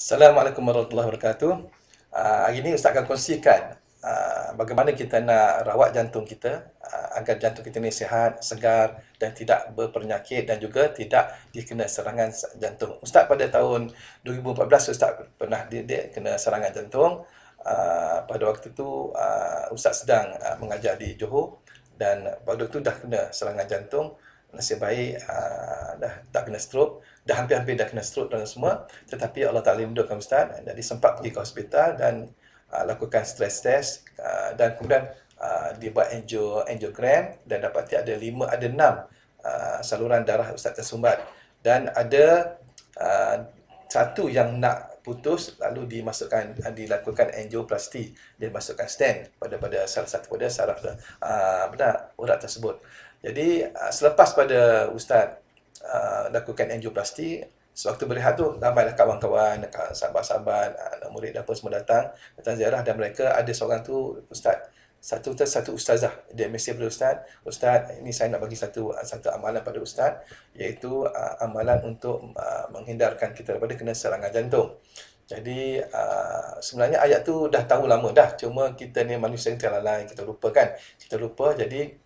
Assalamualaikum warahmatullahi wabarakatuh. Uh, hari ini Ustaz akan kongsikan uh, bagaimana kita nak rawat jantung kita uh, agar jantung kita ni sihat, segar dan tidak berpenyakit dan juga tidak dikena serangan jantung. Ustaz pada tahun 2014 Ustaz pernah dia kena serangan jantung. Uh, pada waktu itu uh, Ustaz sedang uh, mengajar di Johor dan pada waktu itu dah kena serangan jantung nasib baik uh, dah tak kena stroke dah hampir-hampir dah kena stroke dan semua tetapi Allah Taala lindungkan ustaz. Jadi sempat pergi ke hospital dan uh, lakukan stress test uh, dan kemudian uh, dia buat angio angiogram dan dapati ada lima ada enam uh, saluran darah ustaz tersumbat. Dan ada uh, satu yang nak putus lalu dimasukkan dilakukan angioplasty dia masukkan stent pada pada salah satu pada saraf uh, benar urat tersebut. Jadi uh, selepas pada ustaz uh, lakukan angioplasty, sewaktu berehat tu ramailah kawan-kawan, sahabat-sahabat, anak murid apa semua datang datang ziarah dan mereka ada seorang tu ustaz. Satu ustaz satu ustazah. Dia mesej kepada ustaz ustaz ini saya nak bagi satu satu amalan pada ustaz iaitu uh, amalan untuk uh, menghindarkan kita daripada kena serangan jantung. Jadi uh, sebenarnya ayat tu dah tahu lama dah. Cuma kita ni manusia yang terlalai kita lupa kan kita lupa jadi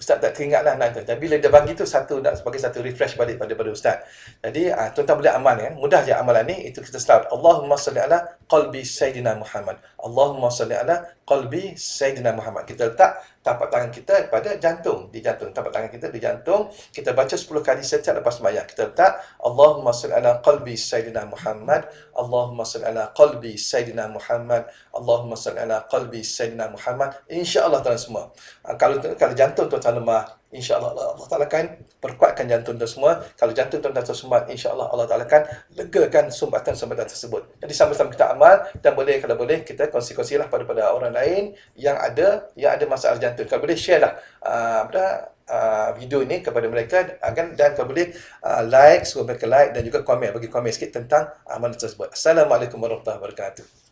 Ustaz tak teringat lah nak Tapi bila dia bagi tu satu nak sebagai satu refresh balik pada pada Ustaz. Jadi uh, tuan-tuan boleh amal kan. Mudah je amalan ni. Itu kita selawat. Allahumma salli ala qalbi Sayyidina Muhammad. Allahumma salli ala qalbi Sayyidina Muhammad. Kita letak tapak tangan kita pada jantung. Di jantung. Tapak tangan kita di jantung. Kita baca 10 kali setiap lepas sembahyang. Kita letak Allahumma salli ala qalbi Sayyidina Muhammad. Allahumma salli ala qalbi Sayyidina Muhammad. Allahumma salli ala qalbi Sayyidina Muhammad. InsyaAllah tuan semua. Uh, kalau kalau jantung tuan tuan lemah, insya-Allah Allah, Allah Taala akan perkuatkan jantung tuan semua. Kalau jantung tuan tersumbat, insya-Allah Allah Taala akan legakan sumbatan-sumbatan tersebut. Jadi sama-sama kita amal dan boleh kalau boleh kita kongsi-kongsilah pada pada orang lain yang ada yang ada masalah jantung. Kalau boleh share lah uh, uh, video ini kepada mereka akan dan kalau boleh uh, like, suruh mereka like dan juga komen bagi komen sikit tentang amalan tersebut. Assalamualaikum warahmatullahi wabarakatuh.